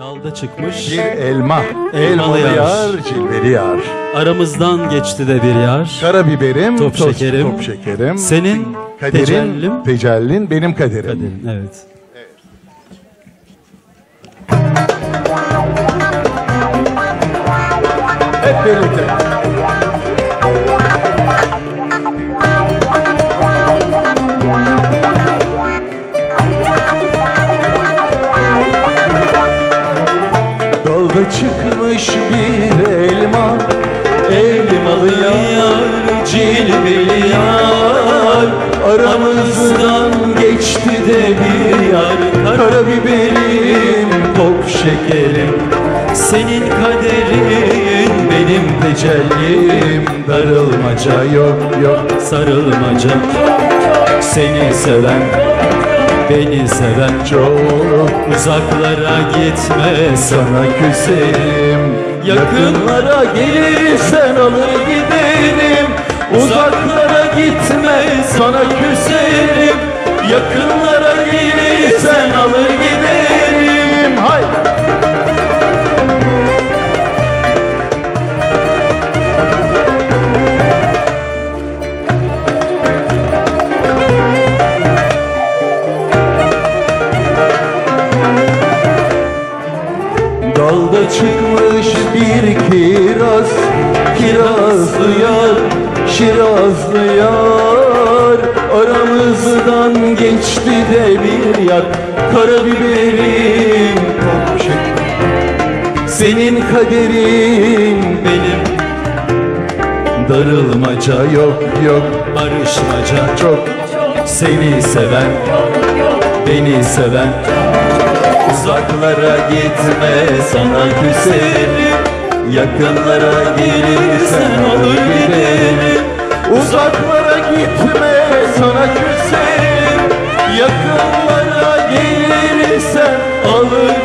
Dalda çıkmış, Bir elma, Elmalı yar. yar, cilveli yar. aramızdan geçti de bir yar. Karabiberim, Top toz- şekerim. top şekerim. Senin kaderin, tecellim. tecellin benim kaderim. Kaderin, evet. Hep birlikte. Dalda çıkmış bir elma. Elmalı yar, cilveli yar. Aramızdan geçti de bir yar. Karabiberim, top şekerim. Senin kaderin, benim tecellim. Darılmaca yok yok Sarılmaca, seni seven, beni seven. çok Uzaklara gitme Sana küserim. Yakınlara gelirsen alır giderim. Uzaklara gitme sana küserim. Yakınlara gelirsen alır giderim çıkmış bir kiraz Kirazlı yar, şirazlı yar Aramızdan geçti de bir yar Karabiberim şeker Senin kaderin benim Darılmaca yok yok barışmaca. çok Seni seven, beni seven. Uzaklara gitme sana küserim Yakınlara gelirsen olur giderim Uzaklara gitme sana küserim Yakınlara gelirsen alır